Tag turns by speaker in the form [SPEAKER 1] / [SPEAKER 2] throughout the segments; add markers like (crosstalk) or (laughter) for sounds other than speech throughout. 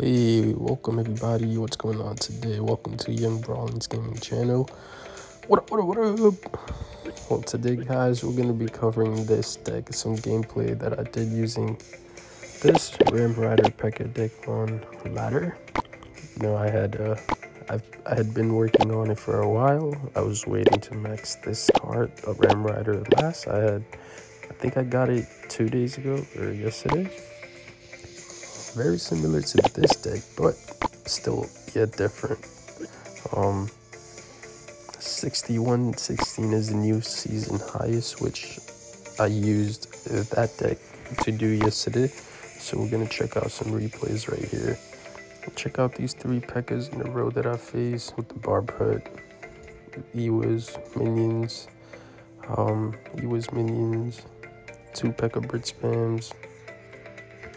[SPEAKER 1] Hey, welcome everybody. What's going on today? Welcome to Young Brawlings Gaming Channel. What up, what up, what up? Well, today, guys, we're going to be covering this deck, some gameplay that I did using this Ram Rider P.E.K.K.A deck on ladder. You know, I had uh, I've, I had been working on it for a while. I was waiting to max this card, a Ram Rider last. I had, I think I got it two days ago or yesterday very similar to this deck, but still yet different. Um, 61 16 is the new season highest, which I used that deck to do yesterday. So we're gonna check out some replays right here. Check out these three P.E.K.K.As in a row that I faced with the Barb Hut, Ewas, minions, um, Ewiz minions, two P.E.K.K.A Bridge spams,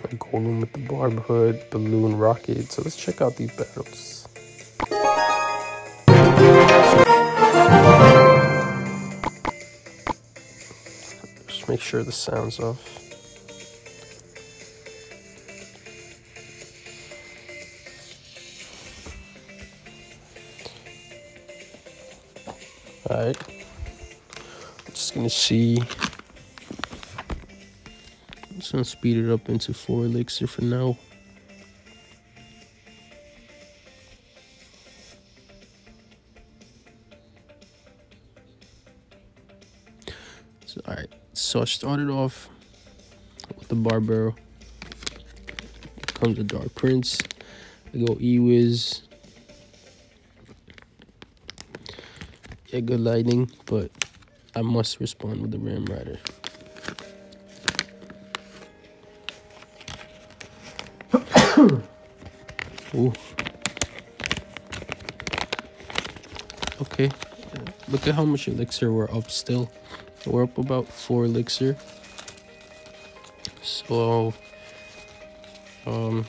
[SPEAKER 1] a golem with the barb hut, balloon rocket. So let's check out these battles. Just make sure the sound's off. Alright. Just gonna see gonna speed it up into four elixir for now. So, all right, so I started off with the Barbaro. Comes the Dark Prince. I go Ewiz. Yeah, good lightning, but I must respond with the Ram Rider. Ooh. Okay. Look at how much elixir we're up still. We're up about four elixir. So, um,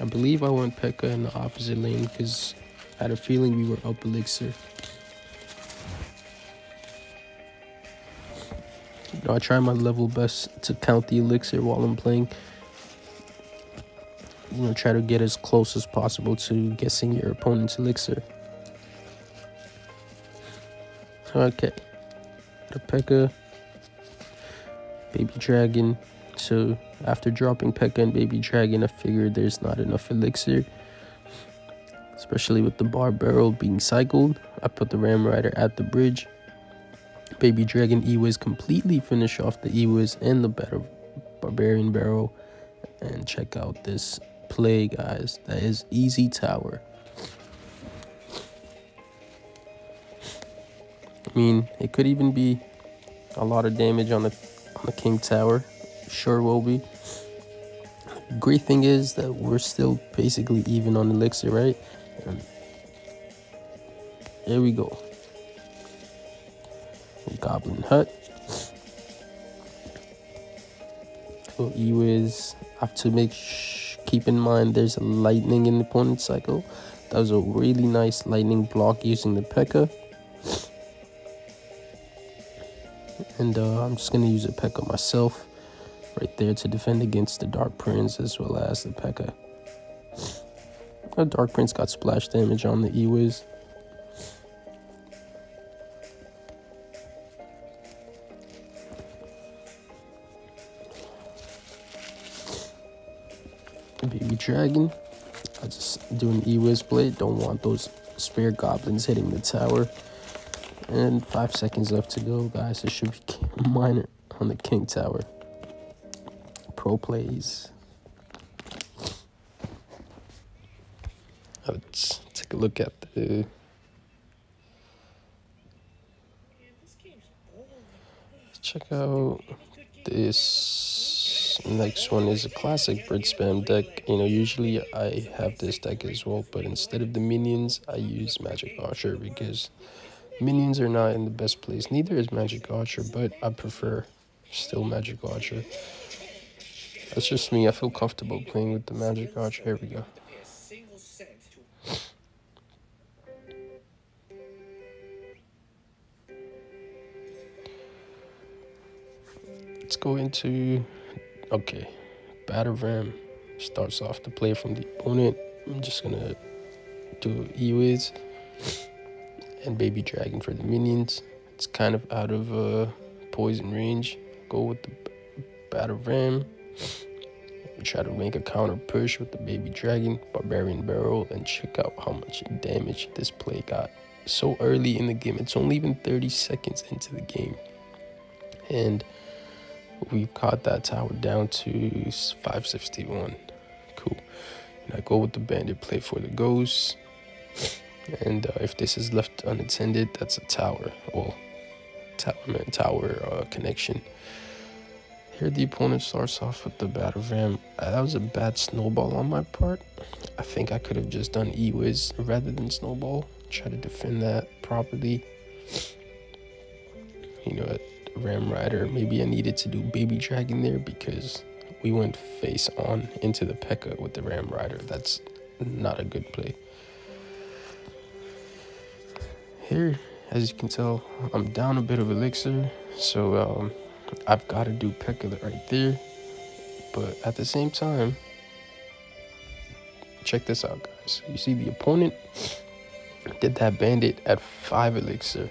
[SPEAKER 1] I believe I went P.E.K.K.A in the opposite lane because I had a feeling we were up elixir. You know, I try my level best to count the elixir while I'm playing you know, try to get as close as possible to guessing your opponent's elixir. Okay. The P.E.K.K.A. Baby Dragon. So after dropping P.E.K.K.A and Baby Dragon, I figured there's not enough elixir. Especially with the bar Barrel being cycled. I put the Ram Rider at the bridge. Baby Dragon Ewiz completely finish off the Ewiz and the Battle Barbarian Barrel. And check out this play, guys. That is easy tower. I mean, it could even be a lot of damage on the on the king tower. Sure will be. Great thing is that we're still basically even on elixir, right? And there we go. Goblin hut. So Ewiz have to make keep in mind there's a lightning in the opponent's cycle. That was a really nice lightning block using the P.E.K.K.A. And uh, I'm just going to use a P.E.K.K.A myself right there to defend against the Dark Prince as well as the P.E.K.K.A. The Dark Prince got splash damage on the Ewiz. Dragon. I just do an E-Wiz blade. Don't want those spare goblins hitting the tower. And five seconds left to go, guys. It should be (laughs) minor on the King Tower. Pro plays. Let's take a look at the check out this next one is a classic bird Spam deck. You know, usually I have this deck as well, but instead of the minions, I use Magic Archer because minions are not in the best place. Neither is Magic Archer, but I prefer still Magic Archer. That's just me. I feel comfortable playing with the Magic Archer. Here we go. Let's go into Okay, Battle Ram. starts off the play from the opponent. I'm just gonna do E-Wiz and Baby Dragon for the minions. It's kind of out of uh, poison range. Go with the Battle Ram. Try to make a counter push with the Baby Dragon, Barbarian Barrel, and check out how much damage this play got so early in the game. It's only even 30 seconds into the game. And we've caught that tower down to 561. Cool. And I go with the bandit play for the ghost. And uh, if this is left unattended, that's a tower. Well, tower, man, tower uh, connection. Here the opponent starts off with the battle ram. Uh, that was a bad snowball on my part. I think I could have just done E-Wiz rather than snowball. Try to defend that properly. You know, Ram Rider, maybe I needed to do Baby Dragon there because we went face on into the P.E.K.K.A with the Ram Rider. That's not a good play. Here, as you can tell, I'm down a bit of elixir, so um, I've got to do P.E.K.K.A right there. But at the same time, check this out, guys. You see the opponent did that bandit at 5 elixir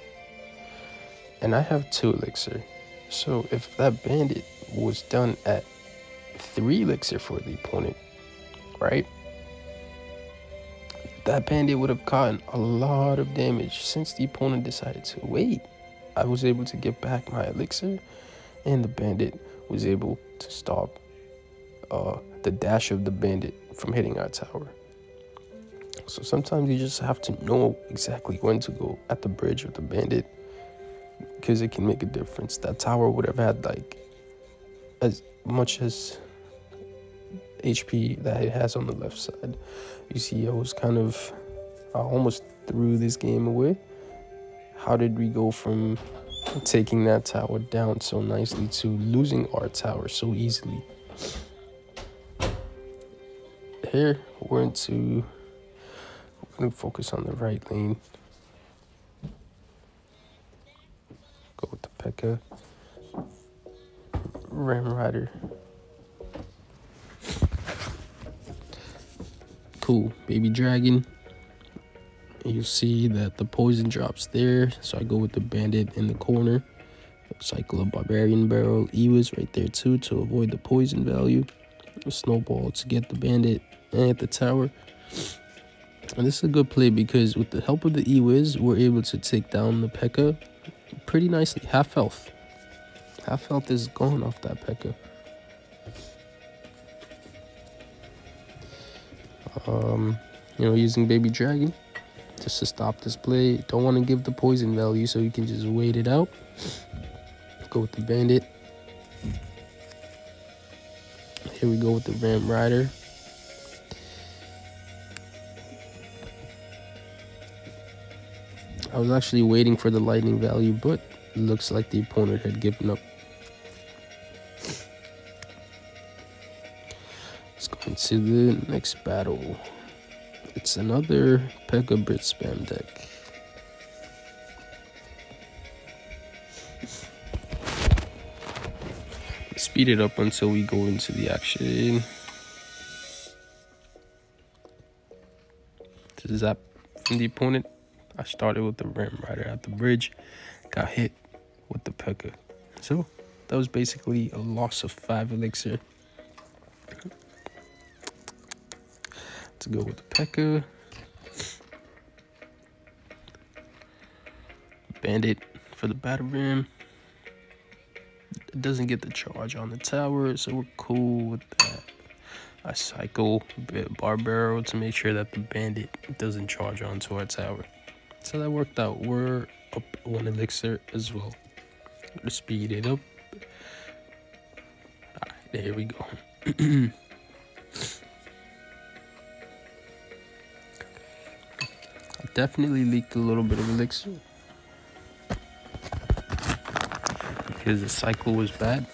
[SPEAKER 1] and I have 2 elixir. So if that bandit was done at 3 elixir for the opponent, right? That bandit would have gotten a lot of damage since the opponent decided to wait. I was able to get back my elixir and the bandit was able to stop uh, the dash of the bandit from hitting our tower. So sometimes you just have to know exactly when to go at the bridge with the bandit because it can make a difference. That tower would have had like as much as HP that it has on the left side. You see, I was kind of, I almost threw this game away. How did we go from taking that tower down so nicely to losing our tower so easily? Here, we're into we're to focus on the right lane. Go with the P.E.K.K.A. Ram Rider. Cool. Baby Dragon. You see that the poison drops there. So I go with the bandit in the corner. Cycle a barbarian barrel. E-Wiz right there too to avoid the poison value. Snowball to get the bandit at the tower. And this is a good play because with the help of the E-Wiz, we're able to take down the P.E.K.K.A pretty nicely. Half health. Half health is gone off that P.E.K.K.A. Um, you know, using Baby Dragon just to stop this play. Don't want to give the poison value, so you can just wait it out. Go with the Bandit. Here we go with the Ram Rider. I was actually waiting for the lightning value, but looks like the opponent had given up. Let's go into the next battle. It's another P.E.K.K.A Bridge spam deck. Speed it up until we go into the action. Zap from the opponent. I started with the Ram Rider at the bridge, got hit with the P.E.K.K.A. So that was basically a loss of five elixir. To go with the P.E.K.K.A. Bandit for the battle ram. It doesn't get the charge on the tower, so we're cool with that. I cycle bar barrel to make sure that the bandit doesn't charge onto our tower. So that worked out. We're up one elixir as well. to speed it up. Alright, there we go. (clears throat) Definitely leaked a little bit of elixir. Because the cycle was bad.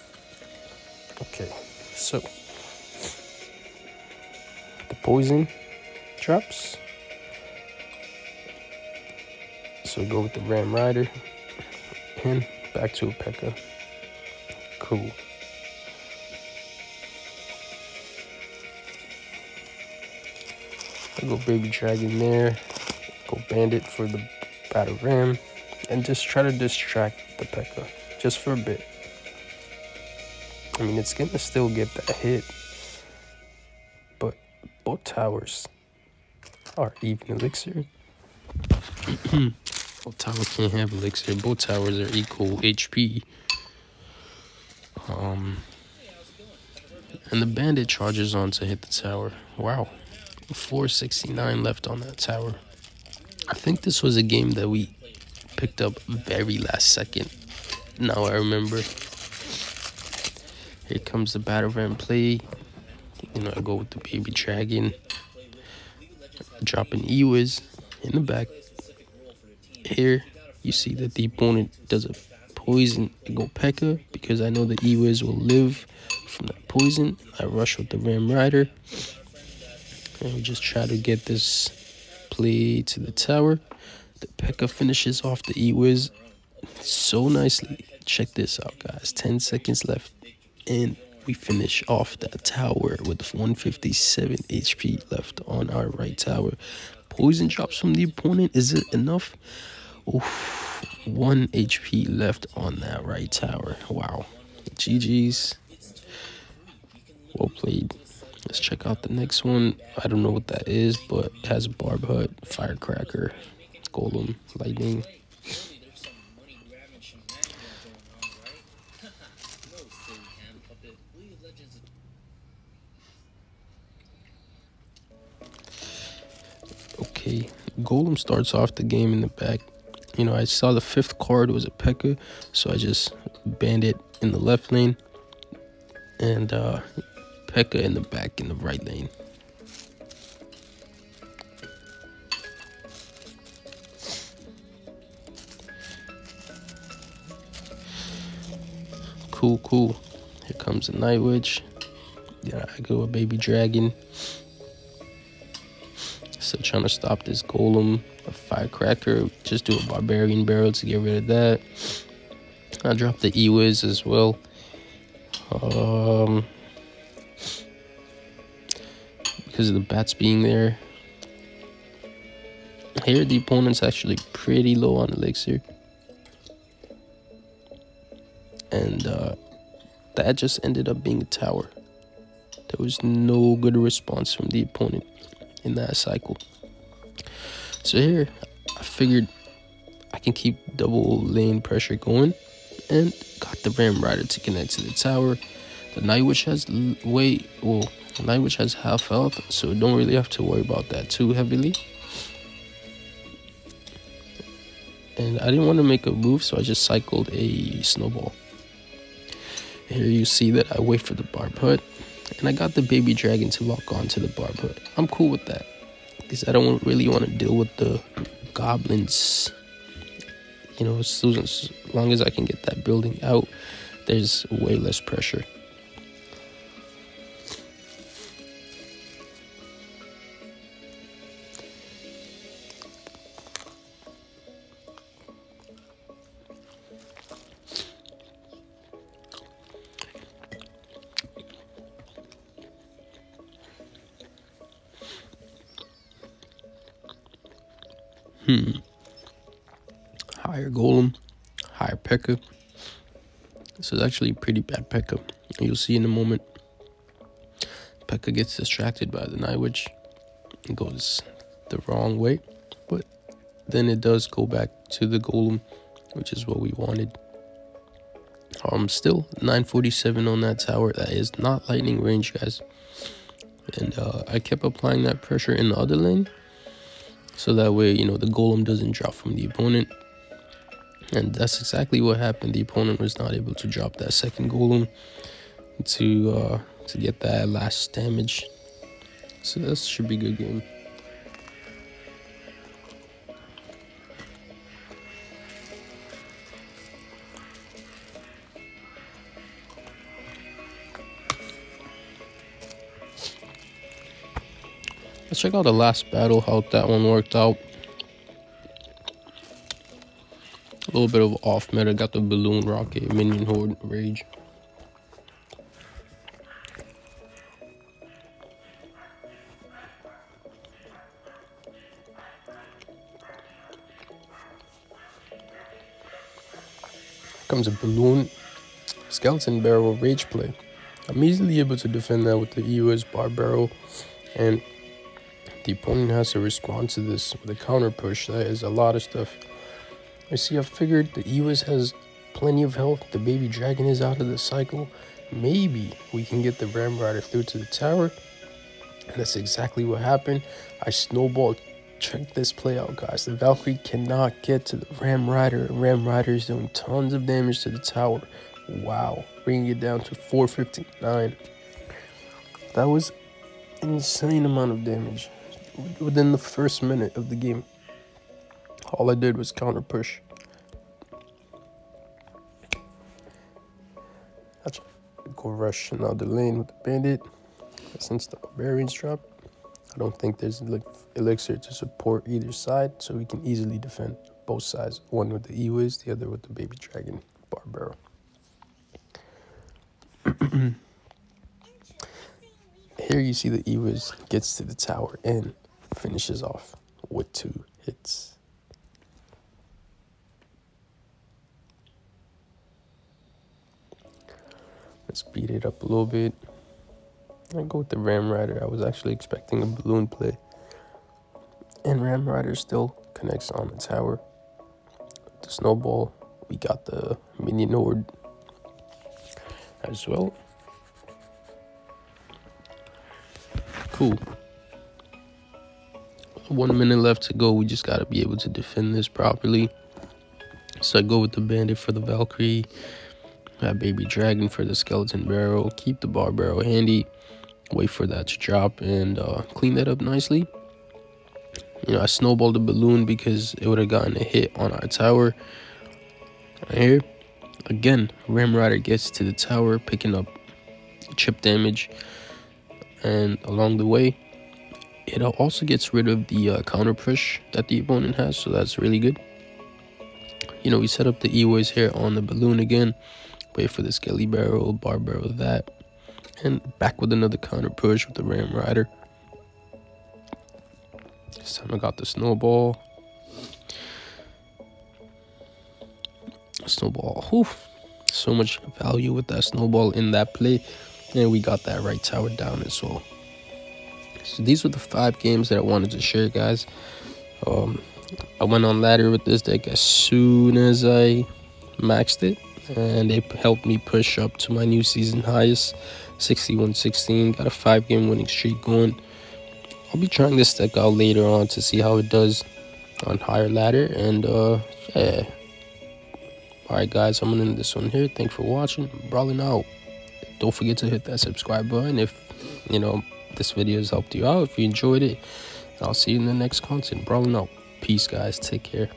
[SPEAKER 1] Okay, so the poison drops. So go with the Ram Rider and back to a P.E.K.K.A. Cool. I go Baby Dragon there. Go Bandit for the Battle Ram. And just try to distract the P.E.K.K.A. Just for a bit. I mean, it's gonna still get that hit. But both towers are even elixir. (clears throat) both towers can't have elixir. Both towers are equal HP. Um, and the bandit charges on to hit the tower. Wow. 469 left on that tower. I think this was a game that we picked up very last second. Now I remember. Here comes the battle ram play. You know, I go with the baby dragon. Dropping E-Wiz in the back. Here, you see that the opponent does a poison. Go P.E.K.K.A. because I know the E-Wiz will live from that poison. I rush with the Ram Rider. And we just try to get this play to the tower. The P.E.K.K.A. finishes off the E-Wiz so nicely. Check this out, guys. 10 seconds left. And we finish off that tower with 157 HP left on our right tower. Poison drops from the opponent. Is it enough? Oof. One HP left on that right tower. Wow. GG's. Well played. Let's check out the next one. I don't know what that is, but it has a Barb Hut, Firecracker, Golem, Lightning. Golem starts off the game in the back. You know, I saw the fifth card was a P.E.K.K.A, so I just banned it in the left lane. And uh, P.E.K.K.A in the back in the right lane. Cool, cool. Here comes the Night Witch. Yeah, I go a Baby Dragon. Still trying to stop this Golem. A Firecracker. Just do a Barbarian Barrel to get rid of that. I dropped the E-Wiz as well. Um, because of the bats being there. Here, the opponent's actually pretty low on elixir. And uh, that just ended up being a tower. There was no good response from the opponent in that cycle. So here, I figured I can keep double lane pressure going and got the Ram Rider to connect to the tower. The Night Witch has way, well, Night Witch has half health, so don't really have to worry about that too heavily. And I didn't want to make a move, so I just cycled a snowball. Here you see that I wait for the barb hut, and I got the baby dragon to lock on to the barb hut. I'm cool with that, because I don't really want to deal with the goblins. You know, as long as I can get that building out, there's way less pressure. Hmm. Higher Golem, higher P.E.K.K.A. This is actually pretty bad P.E.K.K.A. You'll see in a moment. P.E.K.K.A gets distracted by the Night Witch. It goes the wrong way. But then it does go back to the Golem, which is what we wanted. Um, still 947 on that tower. That is not lightning range, guys. And uh, I kept applying that pressure in the other lane so that way you know the golem doesn't drop from the opponent. And that's exactly what happened. The opponent was not able to drop that second golem to uh to get that last damage. So this should be a good game check out the last battle, how that one worked out. A little bit of off meta, got the balloon rocket, minion horde, rage. comes a balloon, skeleton barrel, rage play. I'm easily able to defend that with the EOS bar barrel and the opponent has to respond to this with a counter push. That is a lot of stuff. I see I figured the EOS has plenty of health. The baby dragon is out of the cycle. Maybe we can get the Ram Rider through to the tower. And that's exactly what happened. I snowballed. Check this play out, guys. The Valkyrie cannot get to the Ram Rider. Ram Rider is doing tons of damage to the tower. Wow. Bringing it down to 459. That was insane amount of damage within the first minute of the game. All I did was counter push. That's go rush another lane with the bandit. Since the barbarians drop, I don't think there's like elixir to support either side, so we can easily defend both sides. One with the EOS, the other with the baby dragon barbaro. (clears throat) Here you see the EOS gets to the tower and finishes off with two hits. Let's speed it up a little bit. I go with the Ram Rider. I was actually expecting a balloon play. And Ram Rider still connects on the tower. The snowball. We got the minion horde as well. Cool. One minute left to go. We just got to be able to defend this properly. So I go with the bandit for the Valkyrie. That baby dragon for the skeleton barrel. Keep the bar barrel handy. Wait for that to drop and uh, clean that up nicely. You know, I snowballed the balloon because it would have gotten a hit on our tower. Right here. Again, Ram Rider gets to the tower, picking up chip damage. And along the way, it also gets rid of the uh, counter push that the opponent has, so that's really good. You know, we set up the E-Ways here on the balloon again. Wait for the Skelly Barrel, Bar Barrel, that. And back with another counter push with the Ram Rider. This time I got the Snowball. Snowball. Whew. So much value with that Snowball in that play. And we got that right tower down as well. So these were the five games that I wanted to share, guys. Um, I went on ladder with this deck as soon as I maxed it and it helped me push up to my new season highest 61-16 got a five game winning streak going. I'll be trying this deck out later on to see how it does on higher ladder and uh yeah. All right guys i'm gonna end this one here. Thanks for watching. Brawling out. Don't forget to hit that subscribe button if you know this video has helped you out. If you enjoyed it i'll see you in the next content. Bro, no. peace guys. Take care